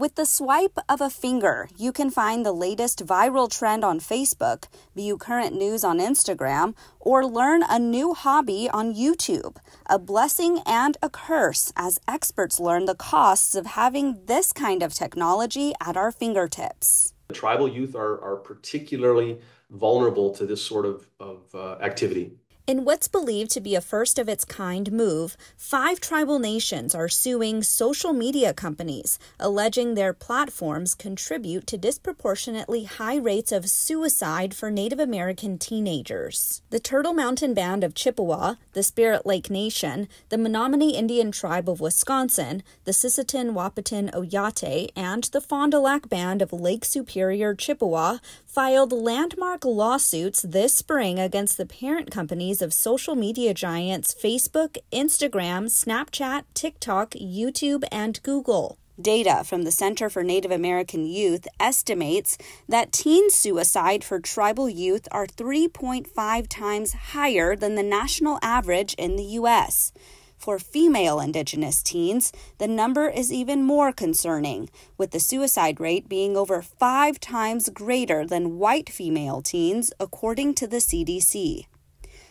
With the swipe of a finger, you can find the latest viral trend on Facebook, view current news on Instagram, or learn a new hobby on YouTube. A blessing and a curse as experts learn the costs of having this kind of technology at our fingertips. Tribal youth are, are particularly vulnerable to this sort of, of uh, activity. In what's believed to be a first of its kind move, five tribal nations are suing social media companies, alleging their platforms contribute to disproportionately high rates of suicide for Native American teenagers. The Turtle Mountain Band of Chippewa, the Spirit Lake Nation, the Menominee Indian Tribe of Wisconsin, the Sisseton Wahpeton Oyate, and the Fond du Lac Band of Lake Superior Chippewa filed landmark lawsuits this spring against the parent companies of social media giants Facebook, Instagram, Snapchat, TikTok, YouTube, and Google. Data from the Center for Native American Youth estimates that teen suicide for tribal youth are 3.5 times higher than the national average in the U.S. For female Indigenous teens, the number is even more concerning, with the suicide rate being over five times greater than white female teens, according to the CDC.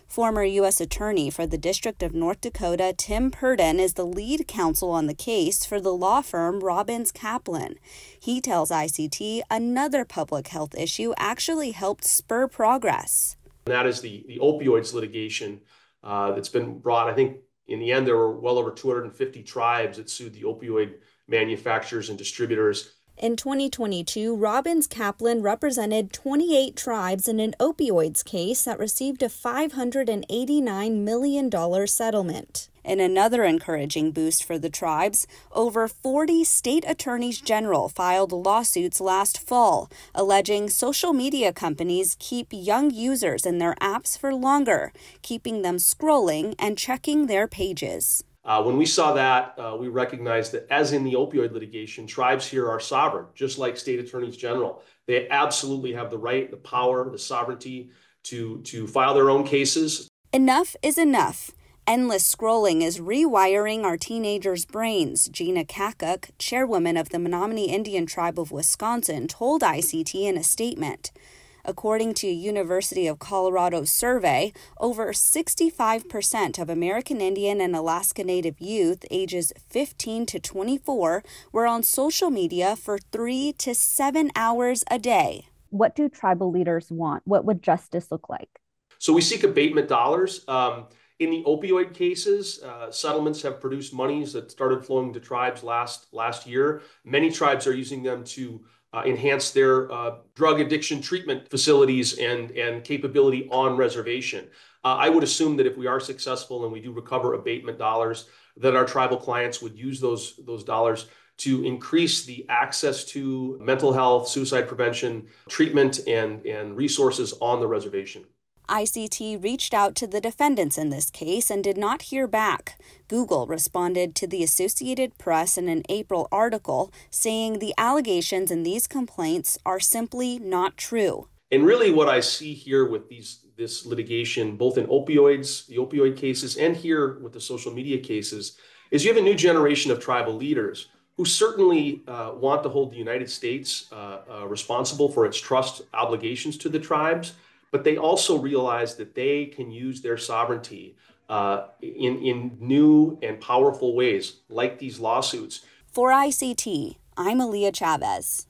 Former U.S. Attorney for the District of North Dakota, Tim Purdon, is the lead counsel on the case for the law firm Robins Kaplan. He tells ICT another public health issue actually helped spur progress. That is the, the opioids litigation uh, that's been brought, I think, in the end, there were well over 250 tribes that sued the opioid manufacturers and distributors. In 2022, Robins Kaplan represented 28 tribes in an opioids case that received a $589 million settlement. In another encouraging boost for the tribes, over 40 state attorneys general filed lawsuits last fall, alleging social media companies keep young users in their apps for longer, keeping them scrolling and checking their pages. Uh, when we saw that, uh, we recognized that, as in the opioid litigation, tribes here are sovereign, just like state attorneys general. They absolutely have the right, the power, the sovereignty to, to file their own cases. Enough is enough. Endless scrolling is rewiring our teenagers' brains, Gena Kakkak, chairwoman of the Menominee Indian Tribe of Wisconsin, told ICT in a statement. According to a University of Colorado survey, over 65% of American Indian and Alaska Native youth ages 15 to 24 were on social media for 3 to 7 hours a day. What do tribal leaders want? What would justice look like? So we seek abatement dollars. Um, in the opioid cases, uh, settlements have produced monies that started flowing to tribes last last year. Many tribes are using them to uh, enhance their uh, drug addiction treatment facilities and and capability on reservation. Uh, I would assume that if we are successful and we do recover abatement dollars, that our tribal clients would use those those dollars to increase the access to mental health, suicide prevention, treatment, and, and resources on the reservation. ICT reached out to the defendants in this case and did not hear back. Google responded to the Associated Press in an April article saying the allegations in these complaints are simply not true. And really, what I see here with these this litigation, both in opioids, the opioid cases, and here with the social media cases, is you have a new generation of tribal leaders who certainly uh, want to hold the United States uh, uh, responsible for its trust obligations to the tribes but they also realize that they can use their sovereignty uh, in, in new and powerful ways, like these lawsuits. For ICT, I'm Aaliyah Chavez.